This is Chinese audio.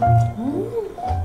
嗯